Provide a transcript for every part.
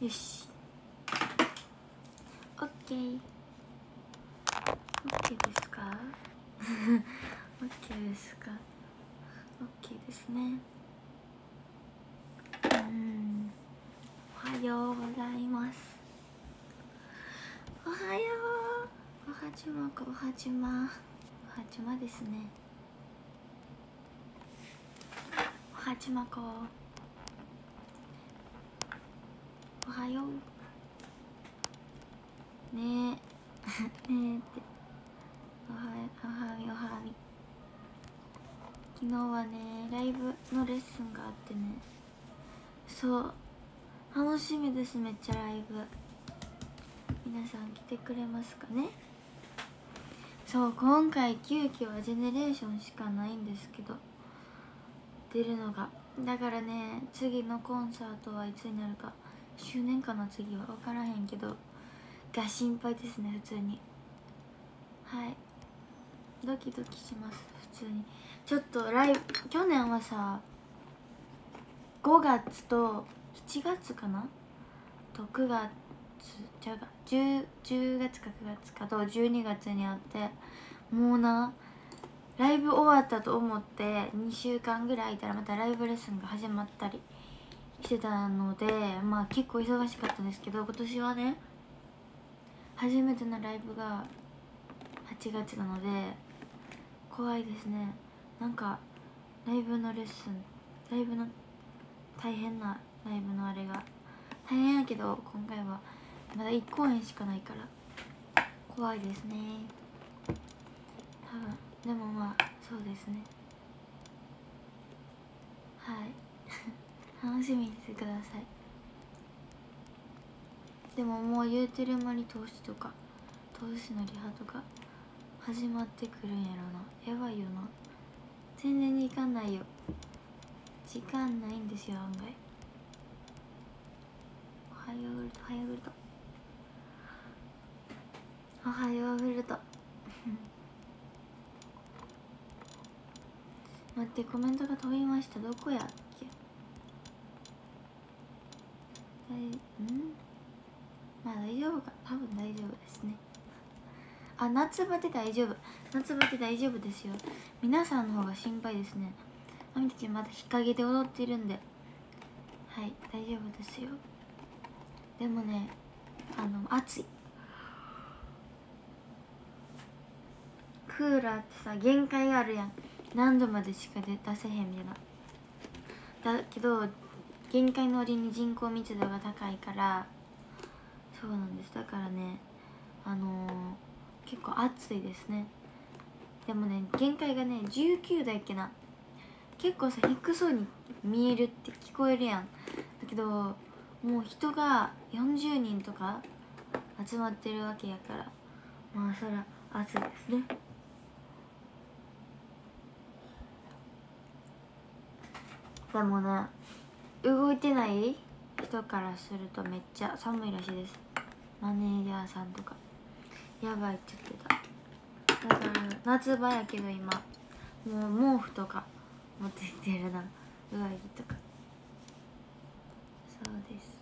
よし。オッケー。オッケーですか？オッケーですか？オッケーですね。うん。おはようございます。おはよう。おはじまかおはじま。おはじまですね。おはじまこおはよ。うねえ。ねえって。おはおはみおはみ。昨日はねライブのレッスンがあってね。そう。楽しみですめっちゃライブ。皆さん来てくれますかね。そう今回急遽はジェネレーションしかないんですけど。出るのが。だからね次のコンサートはいつになるか周年かな次は分からへんけどが心配ですね普通に。はい。ドキドキします普通に。ちょっとライブ去年はさ5月と7月かな？と9月じゃが 10, 10月か9月かと12月にあってもうなライブ終わったと思って2週間ぐらい空いたらまたライブレッスンが始まったり。してたのでまあ結構忙しかったんですけど今年はね初めてのライブが8月なので怖いですね。なんかライブのレッスンライブの大変なライブのあれが大変やけど今回はまだ1公演しかないから怖いですね。多分でもまあそうですね。はい。楽しみにしてください。でももう言うてる間に投資とか投資のリハとか始まってくるんやろな。やばいよな。全然時間ないよ。時間ないんですよ案外。おはようグルトおはようグルト。おはようグルト。待ってコメントが飛びました。どこや？っけだいん。まあ大丈夫か。多分大丈夫ですね。あ夏バテ大丈夫。夏バテ大丈夫ですよ。皆さんの方が心配ですね。あみたちまだ日陰で踊っているんで。はい。大丈夫ですよ。でもねあの暑い。クーラーってさ限界があるやん。何度までしか出せへんみたい。なだけど限界の割に人口密度が高いからそうなんです。だからねあのー、結構暑いですね。でもね限界がね19だっけな。結構さ低そうに見えるって聞こえるやん。だけどもう人が40人とか集まってるわけやからまあそりゃ暑いですね。でもね動いてない？人からするとめっちゃ寒いらしいです。マネージャーさんとか。やばいって言ってた。だから夏場やけど今。もう毛布とか持ってきてるな。上着とか。そうです。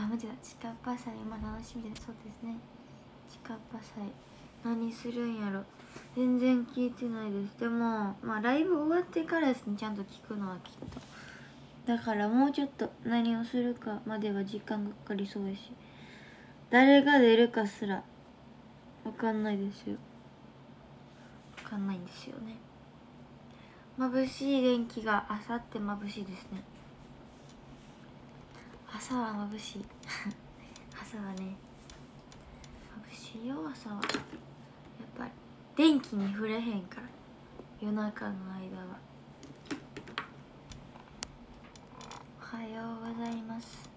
あ間違えた。地下火災今楽しみでそうですね。地下火災何するんやろ。全然聞いてないです。でもまあライブ終わってからですね。ちゃんと聞くのはきっと。だからもうちょっと何をするかまでは時間がかかりそうやし。誰が出るかすら分かんないですよ。分かんないんですよね。眩しい電気があさって眩しいですね。朝は眩しい。朝はねしいよ朝はやっぱり電気に触れへんから夜中の間は。おはようございます。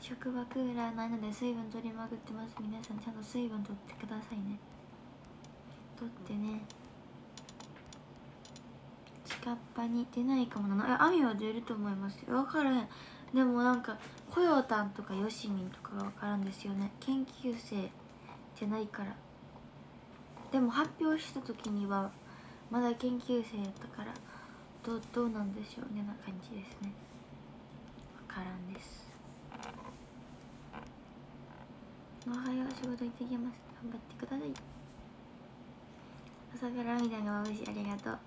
職場クーラーないので水分取りまくってます。皆さんちゃんと水分取ってくださいね。取ってね。近っ端に出ないかもな。雨は出ると思いますよ。分からへん。でもなんかコヨタンとかヨシミンとかが分からんですよね。研究生じゃないから。でも発表した時にはまだ研究生やったからどうどうなんでしょうねな感じですね。分からんです。おはよう仕事行ってきます。頑張ってください。朝から涙が眩しい。ありがとう。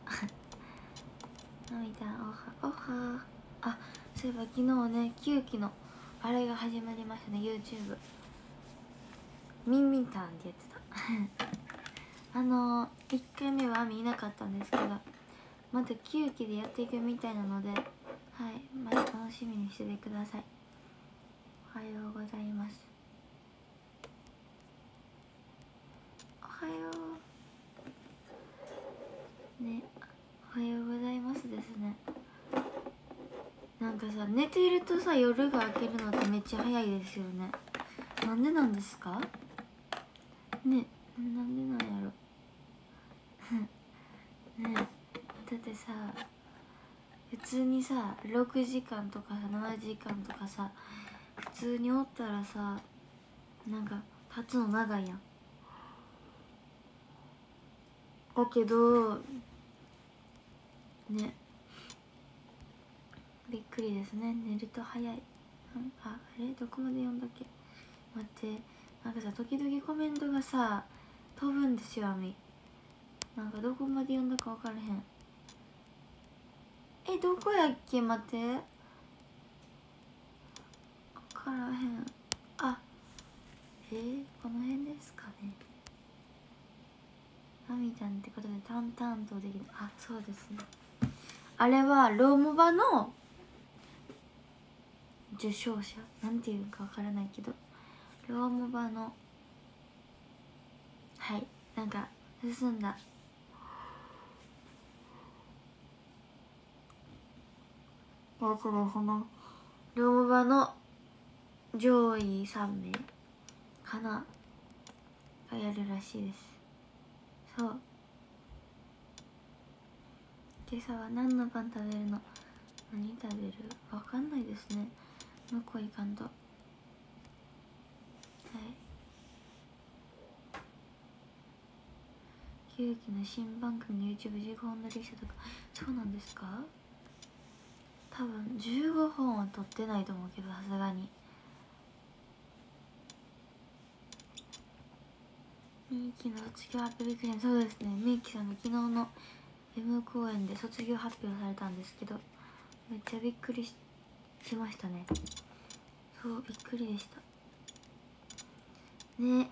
涙おはおは。あそういえば昨日ね9期のあれが始まりましたね YouTube ミンミンタンってやってた。あの1回目は見なかったんですけどまた9期でやっていくみたいなのではいまた楽しみにしててください。おはようございます。おはよう。ねおはようございますですね。なんかさ寝ているとさ夜が明けるのってめっちゃ早いですよね。なんでなんですか？ねなんでなんやろ？ねだってさ普通にさ6時間とかさ7時間とかさ普通におったらさなんか経つの長いやん。だけどねくりですね。寝ると早い。ああれ？どこまで読んだっけ？待って。なんかさ時々コメントがさ飛ぶんですよあみなんかどこまで読んだか分からへん。えどこやっけ？待って。分からへん。あえー、この辺ですかね。あみちゃんってことで淡々とできる。あそうですね。あれはローモバの受賞者なんていうかわからないけどローモバのはいなんか進んだ。やつですねローモバの上位3名かながやるらしいです。そう。今朝は何のパン食べるの？何食べる？わかんないですね。向こう行かんとはい。9期の新番組の YouTube15 本撮りしたとか。そうなんですか？多分15本は撮ってないと思うけどさすがに。ミーキの卒業発表びっくりそうですね。ミーキさんが昨日の M 公演で卒業発表されたんですけどめっちゃびっくりしてしましたね。そうびっくりでした。ね。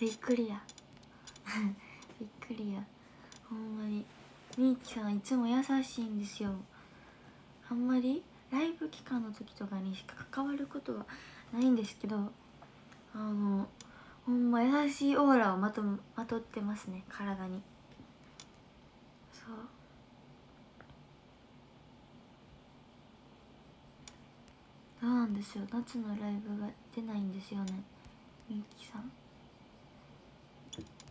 びっくりや。びっくりや。ほんまに。みーきさんいつも優しいんですよ。あんまりライブ期間の時とかにしか関わることはないんですけどあのほんま優しいオーラをまとまとってますね。体に。そう。そうなんですよ。夏のライブが出ないんですよね。みゆきさん。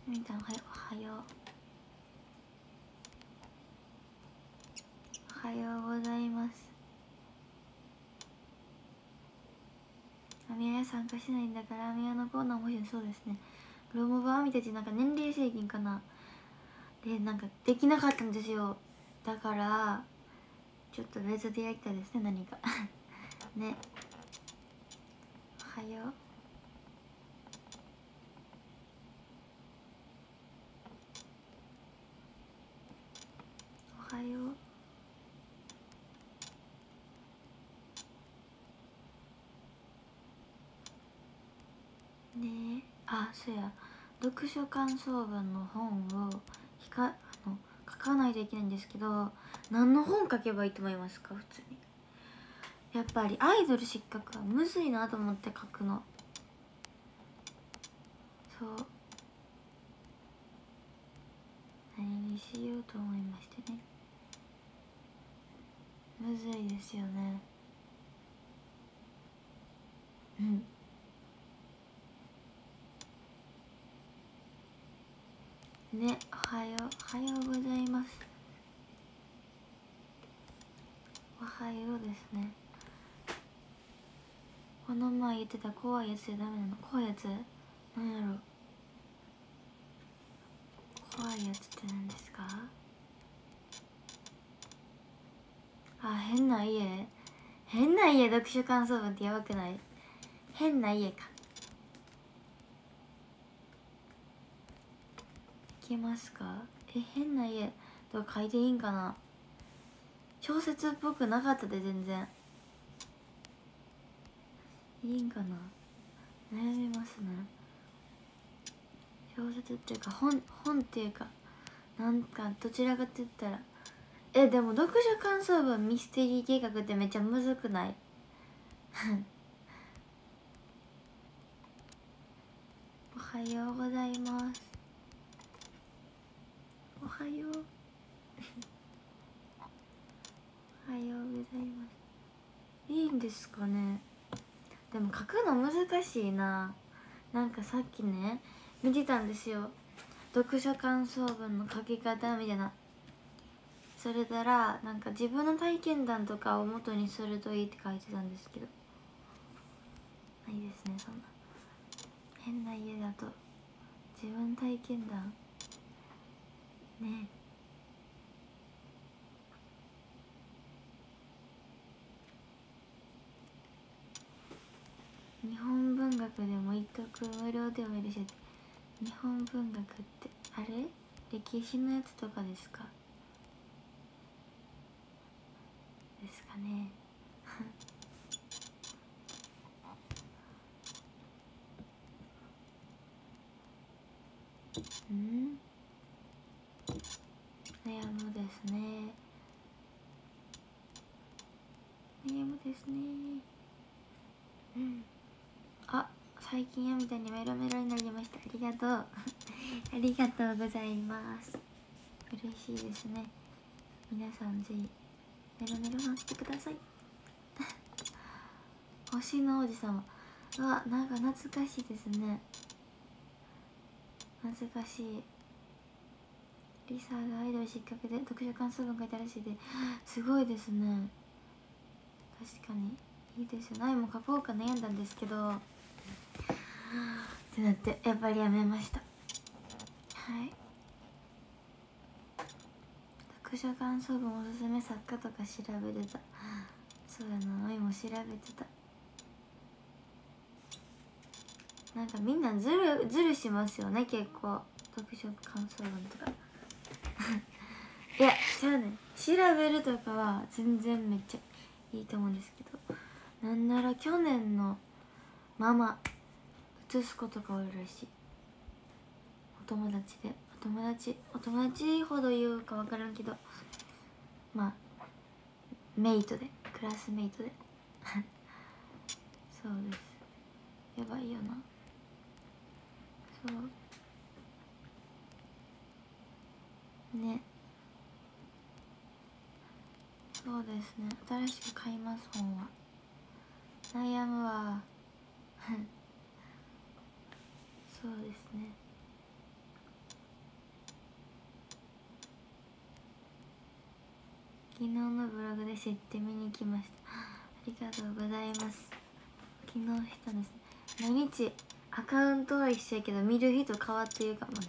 みーちゃんおはよう。おはようございます。アミヤ参加しないんだからアミヤのコーナー面白そうですね。ロモバーミたちなんか年齢制限かな。でなんかできなかったんですよ。だからちょっと別でやりたいですね何か。ね。おはよう。おはよう。ねえ。あそうや。読書感想文の本をひかあの書かないといけないんですけど何の本書けばいいと思いますか普通に。やっぱりアイドル失格はむずいなと思って書くの。そう。何にしようと思いましてね。むずいですよね。うん。ねおはよう。おはようございます。おはようですね。この前言ってた怖いやつじゃダメなの？怖いやつ？なんやろ？怖いやつって何ですか？あ変な家。変な家読書感想文ってやばくない？変な家か。いけますか？え変な家とか書いていいんかな？小説っぽくなかったで全然。いいんかな？悩みますね。小説っていうか本本っていうかなんかどちらかって言ったら。えでも読書感想文ミステリー計画ってめっちゃむずくない？おはようございます。おはよう。おはようございます。いいんですかね？でも書くの難しいな。なんかさっきね見てたんですよ。読書感想文の書き方みたいな。それたらなんか自分の体験談とかを元にするといいって書いてたんですけど。いいですねそんな。変な家だと。自分体験談。ね日本文学でも一徳無料で読めるし日本文学ってあれ？歴史のやつとかですか？ですかね。うん？悩むですね。悩むですね。うん。最近やみたいにメロメロになりました。ありがとう。ありがとうございます。嬉しいですね。皆さんぜひメロメロなってください。星の王子様うわなんか懐かしいですね。懐かしい。リサがアイドル失格で読書感想文書いたらしいで。すごいですね。確かに。いいですよ。何も書こうか悩んだんですけど。ってなってやっぱりやめました。はい。読書感想文おすすめ作家とか調べてた。そうやな愛も調べてた。なんかみんなズルズルしますよね結構。読書感想文とか。いやじゃあね。調べるとかは全然めっちゃいいと思うんですけど。なんなら去年のママ移すことが多いらしい。お友達で。お友達。お友達ほど言うか分からんけど。まあメイトで。クラスメイトで。そうです。やばいよな。そう。ね。そうですね。新しく買います本は。悩むわ。そうですね。昨日のブログで知って見に来ました。ありがとうございます。昨日したんです毎日アカウントは一緒やけど見る人変わってるかもね。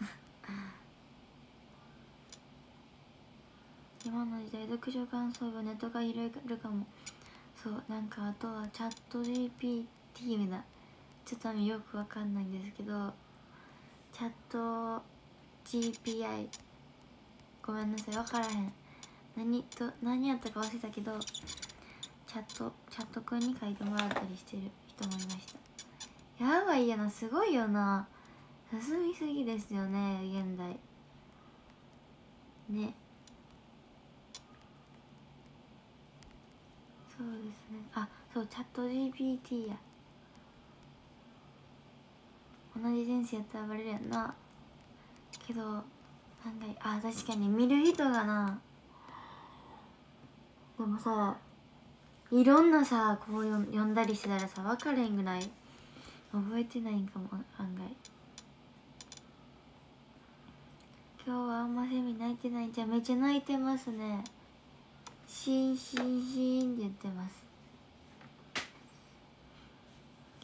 今の時代読書感想文ネットが広がるかも。そうなんかあとはチャット GPT みたいな。ちょっとよくわかんないんですけどチャット GPI ごめんなさい分からへん。何と何やったか忘れたけどチャットチャットくんに書いてもらったりしてる人もいました。やばいやなすごいよな。進みすぎですよね現代。ね。そうですね。あそうチャット GPT や。同じ人生やったらバレるやんなけどなんかあ確かに見る人がなでもさいろんなさこう読んだりしてたらさ分かれんぐらい覚えてないんかも案外。今日はあんまセミ泣いてない。んじゃめっちゃ泣いてますね。シーンシーンシンって言ってます。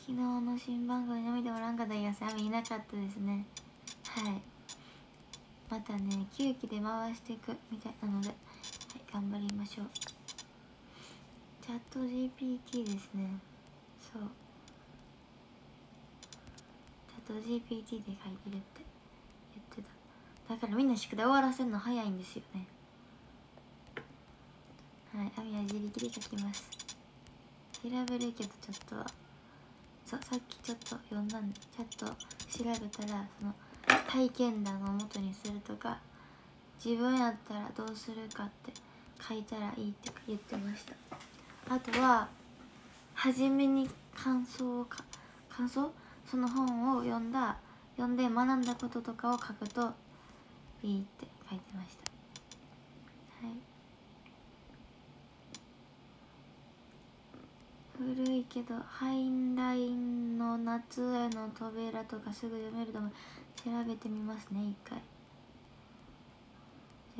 昨日の新番組の見てもらんかったやつあいなかったですね。はい。またね9期で回していくみたいなので、はい、頑張りましょう。チャット GPT ですね。そう。チャット GPT で書いてるって。言ってた。だからみんな宿題終わらせるの早いんですよね。はい網は自力で書きます。調べるけどちょっとはそうさっきちょっと読んだんでちょっと調べたらその体験談を元にするとか自分やったらどうするかって書いたらいいって言ってました。あとは初めに感想をか感想？その本を読んだ読んで学んだこととかを書くといいって書いてました。はい。古いけどハインラインの夏への扉とかすぐ読めると思う。調べてみますね一回。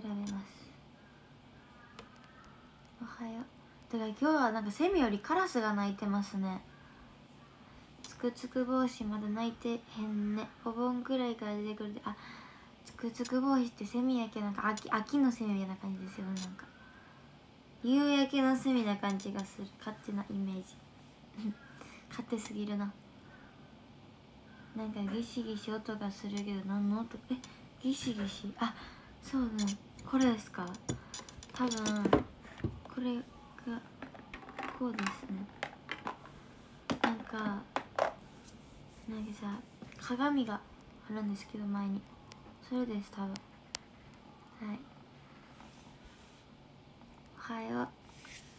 調べます。おはよう。だから今日はなんかセミよりカラスが鳴いてますね。つくつく帽子まだ鳴いてへんね。お盆くらいから出てくるで。あつくつく帽子ってセミやけなんか秋秋のセミみたいな感じですよなんか。夕焼けのセミな感じがする。勝手なイメージ。勝手すぎるな。なんかギシギシ音がするけど何の音？えギシギシ？あそうねこれですか。多分これがこうですね。なんかなんかさ鏡があるんですけど前に。それです多分。はい。はよう。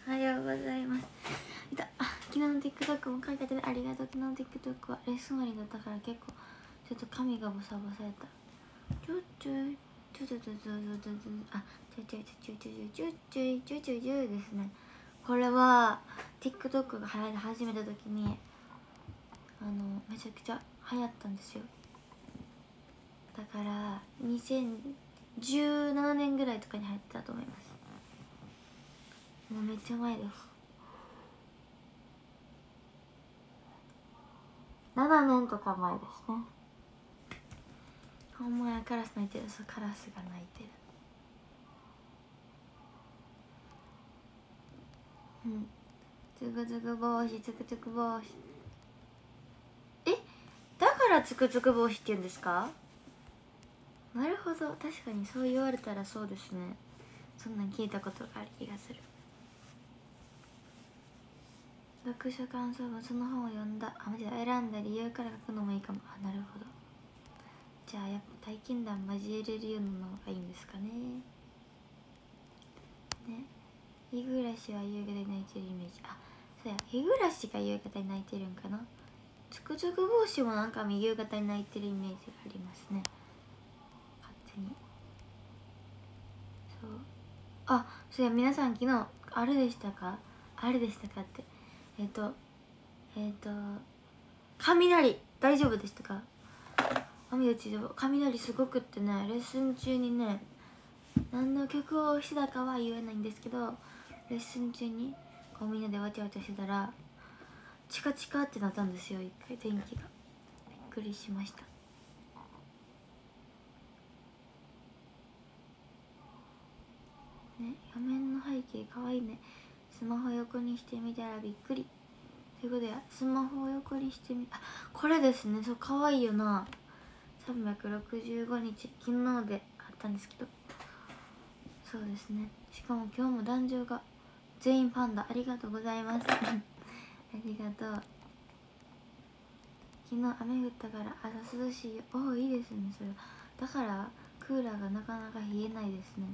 おはようございます。いた。昨日の TikTok も書いてあてありがとう。昨日の TikTok はレッスン終わりだったから結構ちょっと髪がボサボサやった。ちょちょいちょちょちょちょちょちょあちょちょちょちょちょちょちょちょちょちょですねこれは TikTok が流行り始めた時にあのめちゃくちゃ流行ったんですよだから2017年ぐらいとかに流行ってたと思いますもうめっちゃ前です。7年とか前ですね。ほんまやカラス鳴いてる。そうカラスが鳴いてる。うん。つくつく帽子つくつく帽子え？だからつくつく帽子って言うんですか？なるほど。確かにそう言われたらそうですね。そんなん聞いたことがある気がする。読書感想文その本を読んだ。あじゃ選んだ理由から書くのもいいかも。あなるほど。じゃあやっぱ体験談交えれるようなのがいいんですかね。ね。日暮らしは夕方に泣いてるイメージ。あそうや。日暮らしが夕方に泣いてるんかな。つくづく帽子もなんか夕方に泣いてるイメージがありますね。勝手に。そう。あそうや。皆さん昨日あれでしたか？あれでしたかってえっ、とえっ、と雷大丈夫でしたか？網内で雷すごくってねレッスン中にね何の曲をしてたかは言えないんですけどレッスン中にこうみんなでわちゃわちゃしてたらチカチカってなったんですよ一回。天気が。びっくりしました。ね画面の背景かわいいね。スマホ横にしてみたらびっくり。ということでスマホを横にしてみあこれですね。そうかわいいよな。365日昨日であったんですけど。そうですね。しかも今日も壇上が全員パンダ。ありがとうございます。ありがとう。昨日雨降ったから朝涼しいよ。おおいいですねそれだからクーラーがなかなか冷えないですね。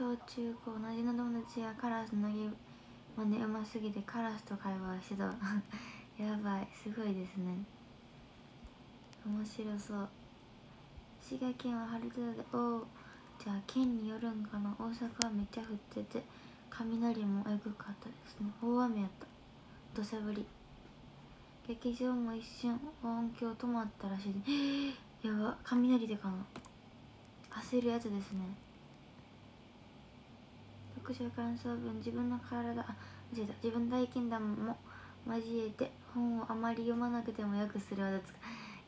小中高同じの友達やカラスのぎ真似うますぎてカラスと会話してた やばい。すごいですね。面白そう。滋賀県は晴れてたでおおじゃあ県によるんかな。大阪はめっちゃ降ってて雷もえぐかったですね。大雨やった。土砂降り。劇場も一瞬音響止まったらしい。で やば。雷でかな。焦るやつですね。読者感想文自分の体あ間違えた。自分体験談も交えて本をあまり読まなくてもよくする技つか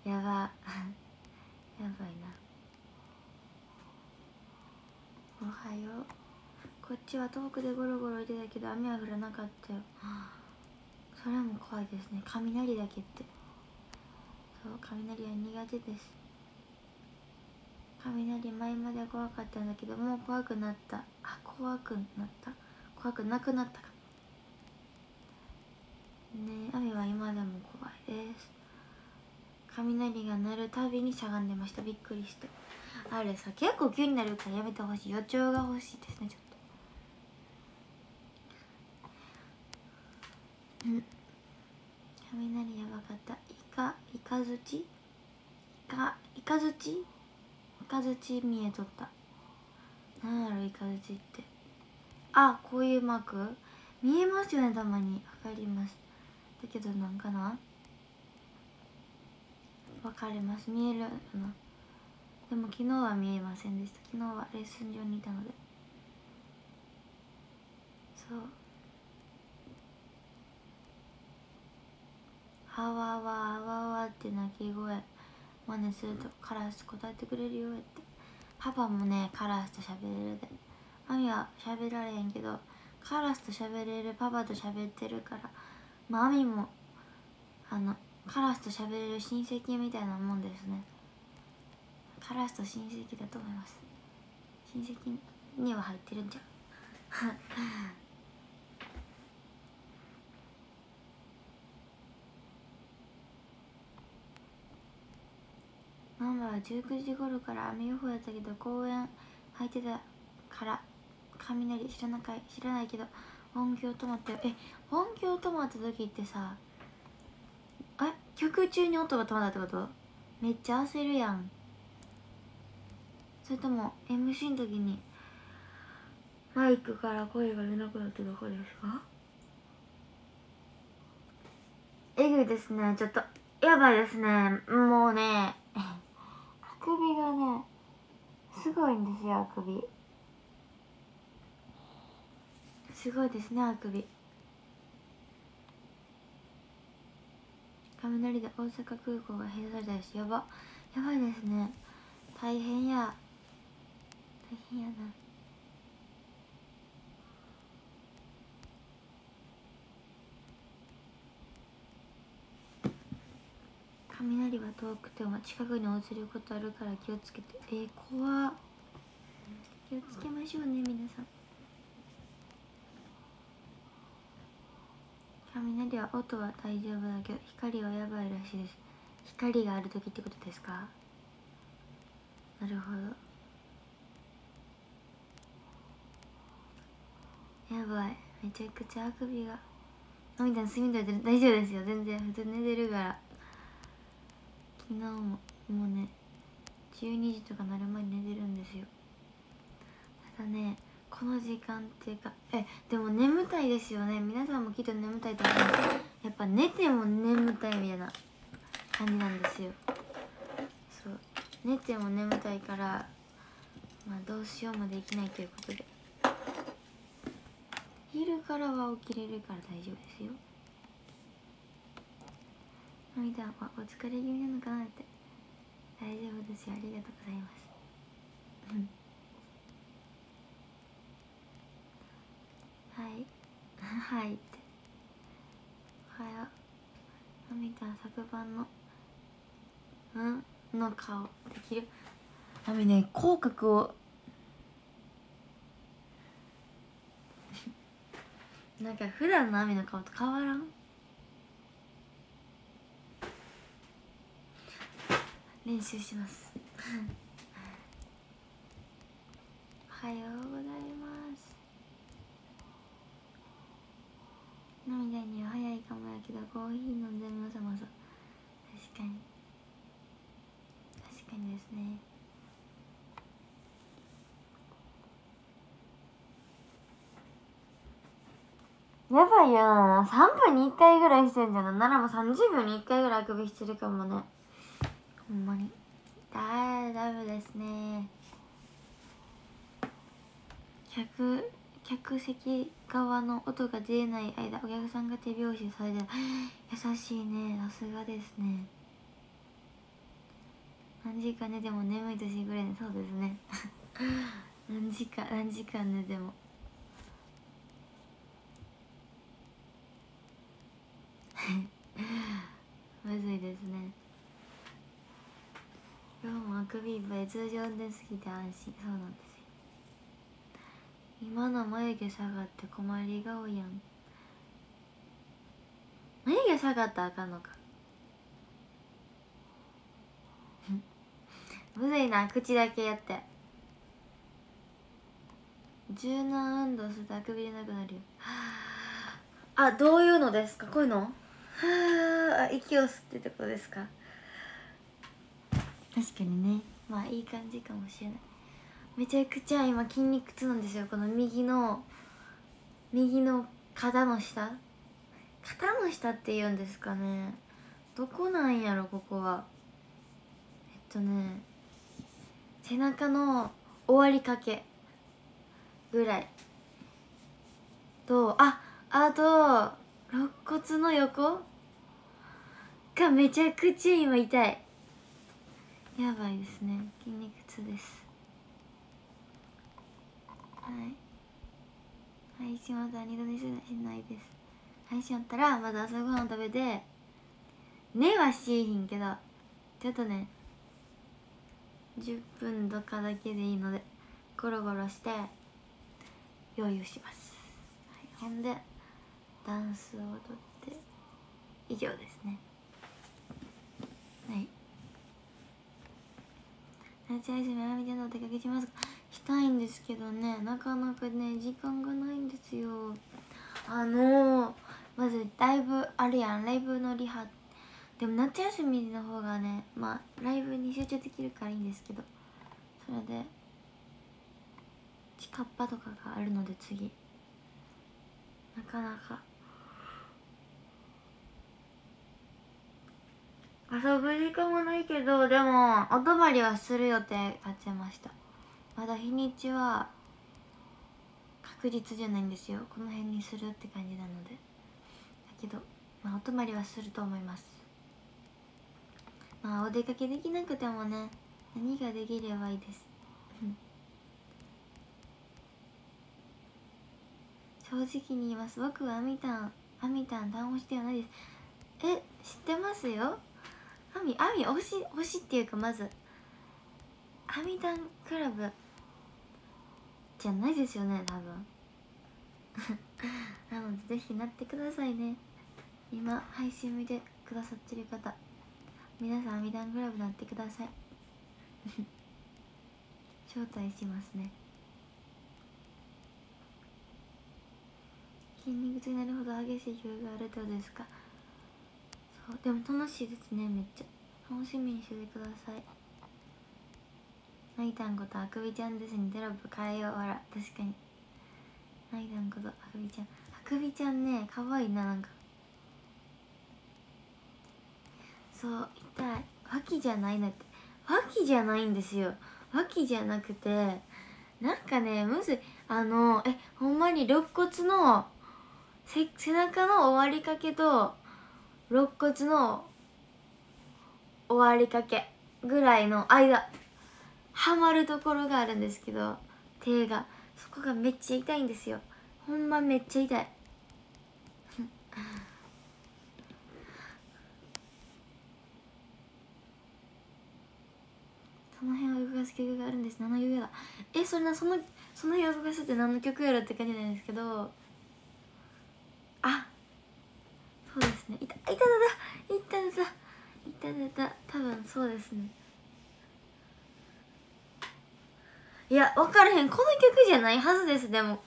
やば。やばいな。おはよう。こっちは遠くでゴロゴロいてたけど雨は降らなかったよ。それも怖いですね。雷だけって。そう雷は苦手です。雷前まで怖かったんだけどもう怖くなった。あ怖くなった？怖くなくなったか。ね雨は今でも怖いです。雷が鳴るたびにしゃがんでました。びっくりしてあれさ結構急になるからやめてほしい予兆が欲しいですねちょっと。うん。雷やばかった。イカイカズチ？イカイカズチ？カズチ見えとった。なんやろイカズチって。あこういうマーク？見えますよねたまに。わかります。だけどなんかな？わかります。見えるかな。でも昨日は見えませんでした。昨日はレッスン場にいたので。そう。あわわあわわって鳴き声。真似するとカラス答えてくれるよって。パパもねカラスと喋れるで。マミは喋られへんけどカラスと喋れるパパと喋ってるから。まあアミもあのカラスと喋れる親戚みたいなもんですね。カラスと親戚だと思います。親戚には入ってるんじゃんは19時頃から雨予報やったけど公園入ってたから雷知らなかい知らないけど音響止まったよえ音響止まった時ってさえ曲中に音が止まったってこと？めっちゃ焦るやん。それとも MC の時にマイクから声が出なくなってどこですか？えぐいですね。ちょっとやばいですね。もうね。首がねすごいんですよあくび。すごいですねあくび。雷で大阪空港が閉鎖されたしやば。やばいですね。大変や。大変やな。雷は遠くても近くに落ちることあるから気をつけて。えー、怖っ。気をつけましょうね皆さん。雷は音は大丈夫だけど光はやばいらしいです。光がある時ってことですか？なるほど。やばい。めちゃくちゃあくびが。涙み睡眠といてる。大丈夫ですよ。全然。普通寝てるから。昨日ももうね12時とかなる前に寝てるんですよ。ただねこの時間っていうかえでも眠たいですよね。皆さんもきっと眠たいと思います。やっぱ寝ても眠たいみたいな感じなんですよ。そう。寝ても眠たいからまあどうしようもできないということで。昼からは起きれるから大丈夫ですよ。涙はお疲れ気味なのかなって。大丈夫ですよ。ありがとうございます。はい。はいって。おはよう。涙昨晩のうん？の顔できる？あみね口角を なんか普段のアミの顔と変わらん？練習します。おはようございます。涙には早いかもやけどコーヒー飲んでもさまさ確かに。確かにですね。やばいよ。な3分に1回ぐらいしてんじゃんならもう30秒に1回ぐらいあくびしてるかもね。ほんまに。大丈夫ですね。100客席側の音が出ない間お客さんが手拍子されて優しいね。さすがですね。何時間寝ても眠い年ぐらいそうですね。何時間何時間寝ても。む ずいですね今日もあくびいっぱい通常運転すぎて安心。そうなんですよ。今の眉毛下がって困り顔やん。眉毛下がったらあかんのか。むずいな口だけやって。柔軟運動するとあくびれなくなるよ。あどういうのですか？こういうの？はあ息を吸ってってことですか？確かにねまあいい感じかもしれない。めちゃくちゃ今筋肉痛なんですよこの右の右の肩の下。肩の下って言うんですかね。どこなんやろここは。えっとね背中の終わりかけぐらい。とああと肋骨の横？がめちゃくちゃ今痛い。やばいですね。筋肉痛です。はい。配信また二度寝しないです。配信あったらまず朝ごはん食べて寝はしいひんけどちょっとね10分とかだけでいいのでゴロゴロして用意をします、はい、ほんでダンスを踊って以上ですね。はい。夏休みあみちゃんとお出かけしますしたいんですけどねなかなかね時間がないんですよ。あのー、まずライブあるやんライブのリハ。でも夏休みの方がねまあライブに集中できるからいいんですけど。それでチカッパとかがあるので次。なかなか。遊ぶ時間もないけどでもお泊まりはする予定立てました。まだ日にちは確実じゃないんですよ。この辺にするって感じなので。だけど、まあ、お泊まりはすると思います。まあお出かけできなくてもね何ができればいいです。正直に言います。僕はアミタンアミタン単語してはないです。え知ってますよ？アミアミ推し推しっていうかまずアミタンクラブ。じゃないですよね多分。なのでぜひなってくださいね。今配信見てくださってる方。皆さんアミタンクラブなってください。招待しますね。筋肉痛になるほど激しい曲があるとですか？そうでも楽しいですね。めっちゃ楽しみにしててください。ナイタンことあくびちゃんですね。テロップ変えよう。あら確かに。ナイタンことあくびちゃん。あくびちゃんねかわいいななんか。そう痛い。脇じゃないなって。脇じゃないんですよ。脇じゃなくてなんかねむずい。あのえほんまに肋骨の背中の終わりかけと肋骨の終わりかけぐらいの間はまるところがあるんですけど手がそこがめっちゃ痛いんですよ。ほんまめっちゃ痛い。その辺を動かす曲があるんです。何の曲だ。えそれなそのその辺を動かすって何の曲やろって感じなんですけど。あそうですね。いたいただだ。いただだ。いただだ。多分そうですね。いや分からへん。この曲じゃないはずです。でも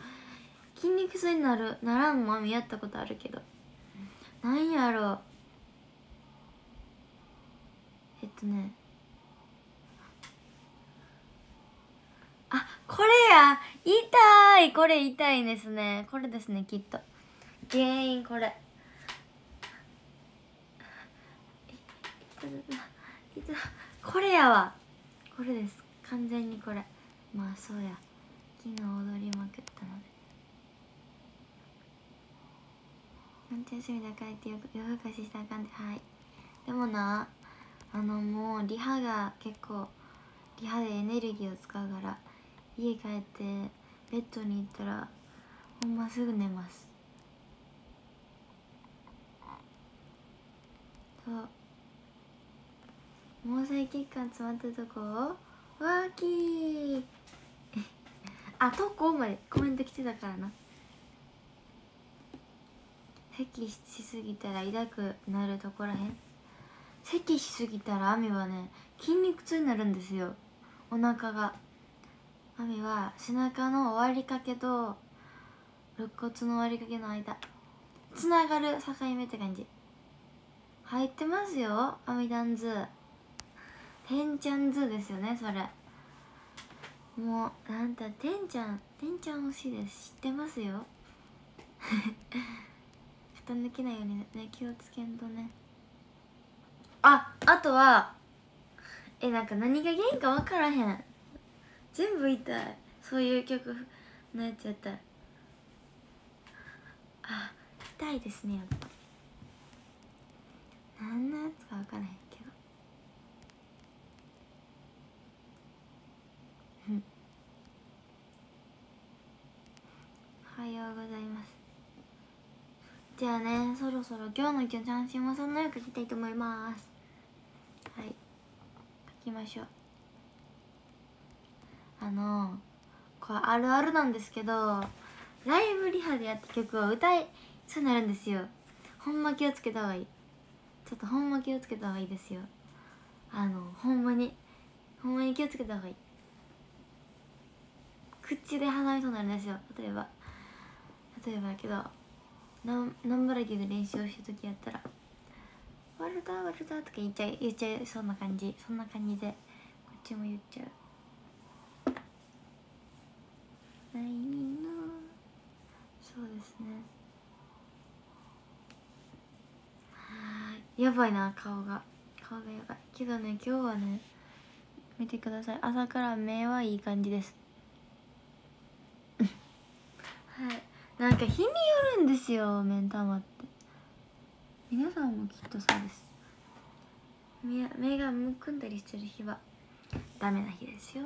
筋肉痛になるならんもみやったことあるけど。なんやろう。えっとね。あこれや。痛い。これ痛いですね。これですねきっと。原因これ。これやわ。これです。完全にこれ。まあそうや。昨日踊りまくったので。何て休みだからって夜更かししたらあかんで。はい。でもなあのもうリハが結構リハでエネルギーを使うから家帰ってベッドに行ったらほんますぐ寝ます。そう。毛細血管詰まったとこ？わーきーあ投稿までコメント来てたからな。咳しすぎたら痛くなるとこらへん。咳しすぎたら雨はね筋肉痛になるんですよ。お腹が。雨は背中の終わりかけと肋骨の終わりかけの間。つながる境目って感じ。入ってますよ阿弥陀図てんちゃん図ですよねそれ。もうあんたてんちゃんてんちゃん欲しいです。知ってますよ。傾抜けないようにね気をつけんとね。ああとはえなんか何が原因か分からへん。全部痛いそういう曲のやつやったら。あ痛いですねやっぱ。何のやつか分からへんおはようございます。じゃあねそろそろ今日の一応三振はそんなよく書きたいと思います。はい。書きましょう。あのこれあるあるなんですけどライブリハでやった曲を歌いそうになるんですよ。ほんま気をつけた方がいい。ちょっとほんま気をつけた方がいいですよ。あのほんまに。ほんまに気をつけた方がいい。口で鼻みそうになるんですよ。例えば。例えばけどなんなんばらぎで練習をした時やったら「ワルダワルダ」とか言っちゃい言っちゃいそんな感じそんな感じでこっちも言っちゃう。来年のそうですね。やばいな顔が。顔がやばい。けどね今日はね見てください。朝から目はいい感じですはいなんか日によるんですよ目ん玉って。皆さんもきっとそうです。目がむくんだりしてる日はダメな日ですよ。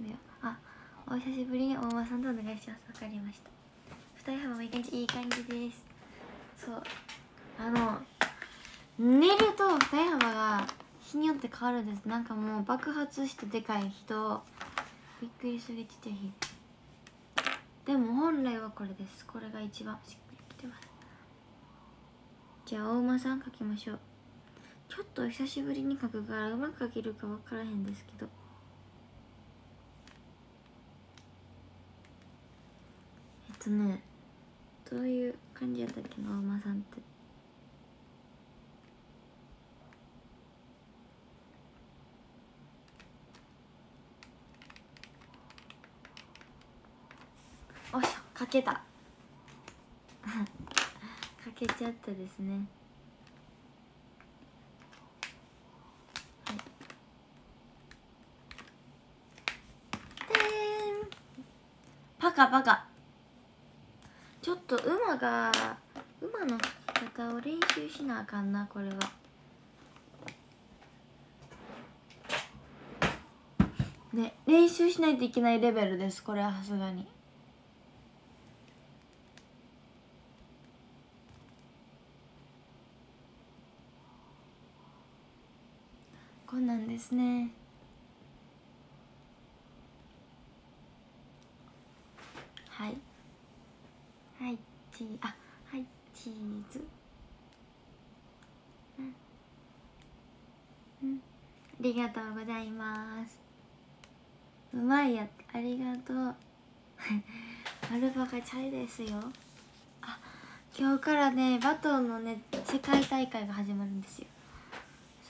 目はあお久しぶりに大間さんとお願いします。わかりました。二重幅もいい感じいい感じです。そう。あの寝ると二重幅が日によって変わるんです。なんかもう爆発してでかい人。びっくりするちっちゃい日でも本来はこれです。これが一番しっくりきてます。じゃあ大馬さん書きましょう。ちょっと久しぶりに書くからうまく書けるか分からへんですけど。えっとねどういう感じやったっけな大馬さんっておっしょかけた。かけちゃったですね。はい。でーん。パカパカ。ちょっと馬が馬の吹き方を練習しなあかんなこれは。ね練習しないといけないレベルですこれはさすがにこんなんですね。はい。はいチーあはいチーズ。うん、うん、ありがとうございます。うまいやありがとう。アルバカチャイですよ。あ今日からねバトンのね世界大会が始まるんですよ。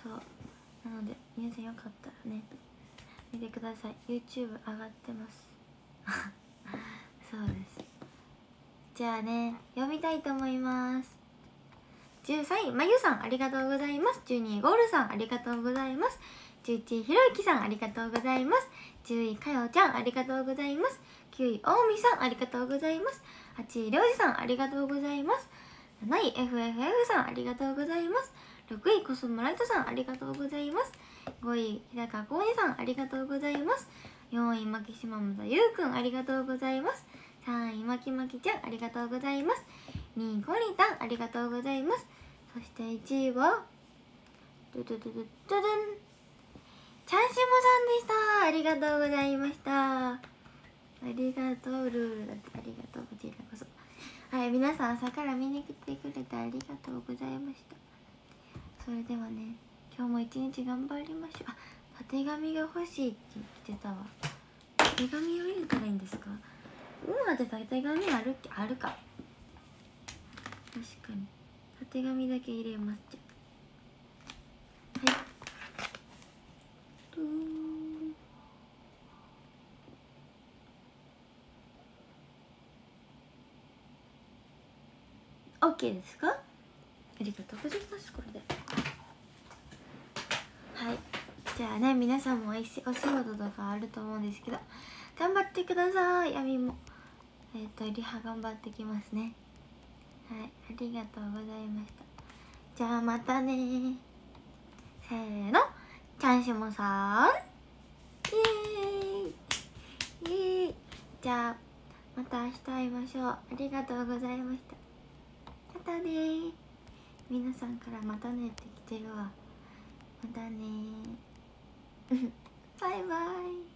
そう。なので皆さんよかったらね見てください。YouTube 上がってます。そうです。じゃあね読みたいと思います。13位まゆさんありがとうございます。12位ゴールさんありがとうございます。11位ひろゆきさんありがとうございます。10位かよちゃんありがとうございます。9位おうみさんありがとうございます。8位りょうじさんありがとうございます。7位 FFF さんありがとうございます。6位コスモライトさんありがとうございます。5位日高浩二さんありがとうございます。4位牧島本優くんありがとうございます。3位まきまきちゃんありがとうございます。2位コリタンありがとうございます。そして1位はドゥドゥドドドドン。チャンシモさんでした。ありがとうございました。ありがとうルールだって。ありがとうこちらこそ。はい皆さん朝から見に来てくれてありがとうございました。それではね今日も一日頑張りましょう。あたてがみが欲しいって言ってたわ。たてがみを入れたらいいんですか？馬でたてがみあるっけ？あるか。確かに。たてがみだけ入れます。じゃはいとオッケーですか？ありがとうございますこれではい。じゃあね皆さんもおいしお仕事とかあると思うんですけど頑張ってください。闇も。えっ、ー、とリハ頑張ってきますね。はい。ありがとうございました。じゃあまたねせーのチャンシモさんイエーイイエーイじゃあまた明日会いましょう。ありがとうございました。またね皆さんからまたねって来てるわ。またね バイバイ。